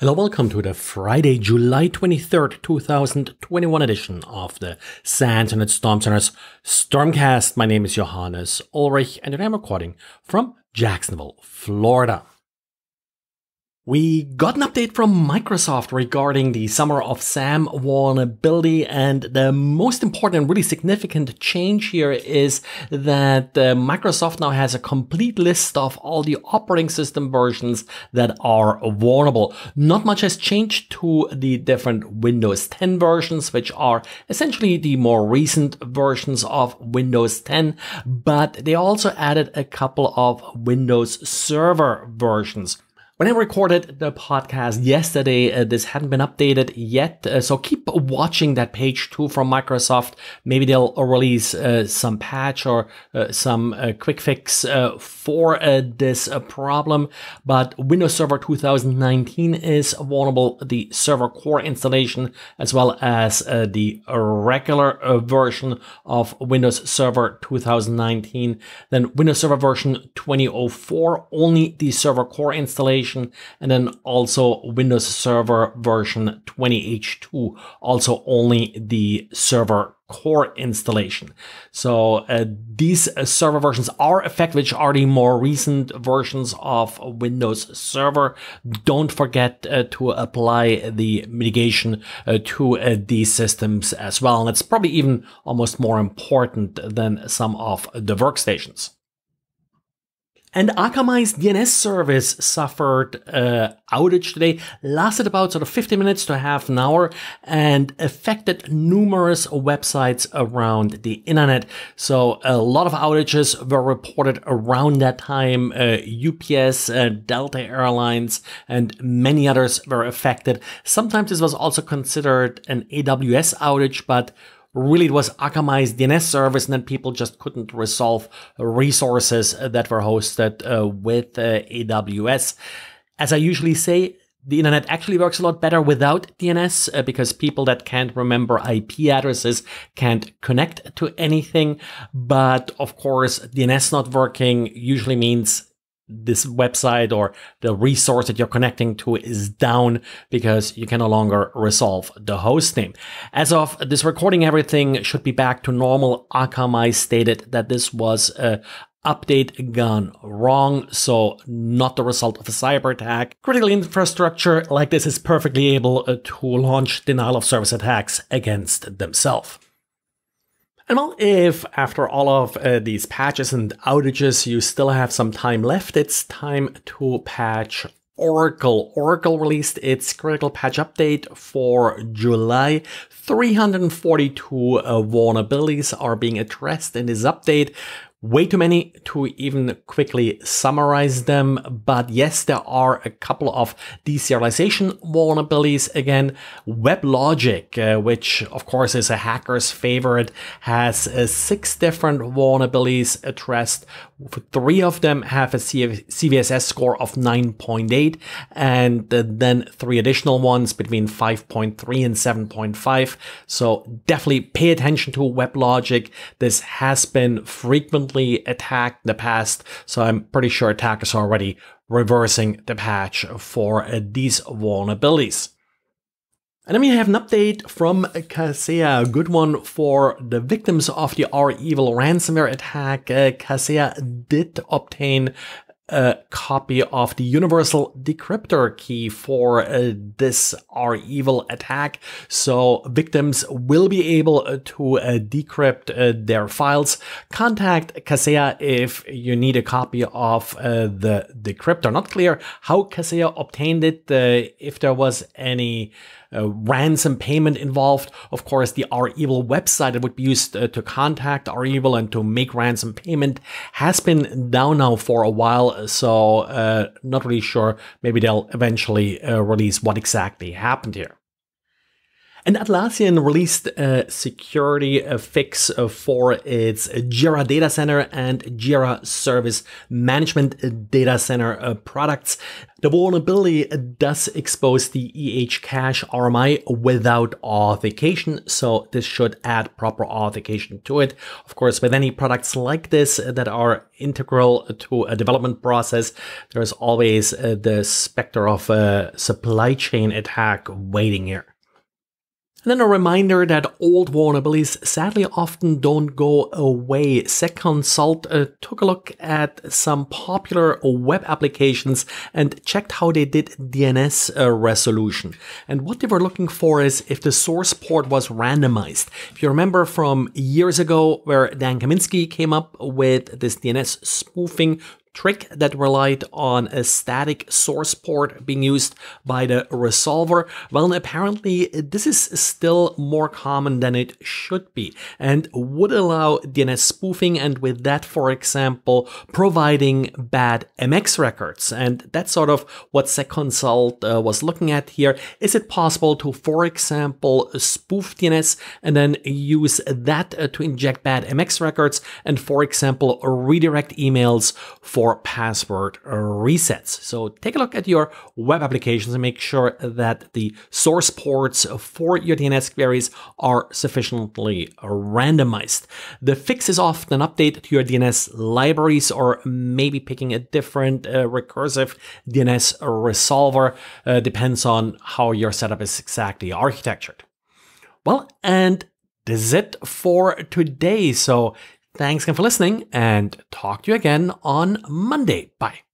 Hello, welcome to the Friday, July 23rd, 2021 edition of the SANS and Storm Center's Stormcast. My name is Johannes Ulrich and I'm recording from Jacksonville, Florida. We got an update from Microsoft regarding the Summer of SAM vulnerability, and the most important and really significant change here is that uh, Microsoft now has a complete list of all the operating system versions that are vulnerable. Not much has changed to the different Windows 10 versions, which are essentially the more recent versions of Windows 10, but they also added a couple of Windows Server versions. When I recorded the podcast yesterday, uh, this hadn't been updated yet. Uh, so keep watching that page too from Microsoft. Maybe they'll release uh, some patch or uh, some uh, quick fix uh, for this problem. But Windows Server 2019 is vulnerable. The server core installation, as well as the regular version of Windows Server 2019. Then Windows Server version 2004, only the server core installation and then also Windows Server version 20H2, also only the server core installation. So uh, these uh, server versions are effective, which are the more recent versions of Windows Server. Don't forget uh, to apply the mitigation uh, to uh, these systems as well. And it's probably even almost more important than some of the workstations. And Akamai's DNS service suffered uh, outage today, lasted about sort of 50 minutes to half an hour and affected numerous websites around the internet. So a lot of outages were reported around that time. Uh, UPS, uh, Delta Airlines, and many others were affected. Sometimes this was also considered an AWS outage, but really it was Akamai's DNS service and then people just couldn't resolve resources that were hosted uh, with uh, AWS. As I usually say, the internet actually works a lot better without DNS uh, because people that can't remember IP addresses can't connect to anything. But of course, DNS not working usually means this website or the resource that you're connecting to is down because you can no longer resolve the host name. As of this recording, everything should be back to normal. Akamai stated that this was a update gone wrong, so not the result of a cyber attack. Critical infrastructure like this is perfectly able uh, to launch denial of service attacks against themselves. And well, if after all of uh, these patches and outages you still have some time left, it's time to patch Oracle. Oracle released its critical patch update for July. 342 uh, vulnerabilities are being addressed in this update. Way too many to even quickly summarize them, but yes, there are a couple of deserialization vulnerabilities. Again, WebLogic, uh, which of course is a hacker's favorite, has uh, six different vulnerabilities addressed. Three of them have a CVSS score of 9.8, and then three additional ones between 5.3 and 7.5. So definitely pay attention to WebLogic. This has been frequently frequently attacked in the past, so I'm pretty sure attackers are already reversing the patch for uh, these vulnerabilities. And then we have an update from Kaseya, a good one for the victims of the REvil ransomware attack. Uh, Kaseya did obtain a copy of the universal decryptor key for uh, this REvil attack. So victims will be able uh, to uh, decrypt uh, their files. Contact Kaseya if you need a copy of uh, the decryptor. Not clear how Kaseya obtained it, uh, if there was any uh, ransom payment involved. Of course, the REvil website that would be used uh, to contact REvil and to make ransom payment has been down now for a while, so uh, not really sure. Maybe they'll eventually uh, release what exactly happened here. And Atlassian released a security fix for its Jira Data Center and Jira Service Management Data Center uh, products. The vulnerability does expose the EH cache RMI without authentication, so this should add proper authentication to it. Of course, with any products like this that are integral to a development process, there's always uh, the specter of a supply chain attack waiting here. And then a reminder that old vulnerabilities sadly often don't go away. SEC Consult uh, took a look at some popular web applications and checked how they did DNS uh, resolution. And what they were looking for is if the source port was randomized. If you remember from years ago where Dan Kaminsky came up with this DNS spoofing trick that relied on a static source port being used by the resolver. Well, apparently this is still more common than it should be and would allow DNS spoofing and with that, for example, providing bad MX records. And that's sort of what SEC Consult uh, was looking at here. Is it possible to, for example, spoof DNS and then use that uh, to inject bad MX records and, for example, redirect emails for for password resets. So take a look at your web applications and make sure that the source ports for your DNS queries are sufficiently randomized. The fix is often an update to your DNS libraries or maybe picking a different uh, recursive DNS resolver. Uh, depends on how your setup is exactly architectured. Well, and this is it for today. So Thanks again for listening and talk to you again on Monday. Bye.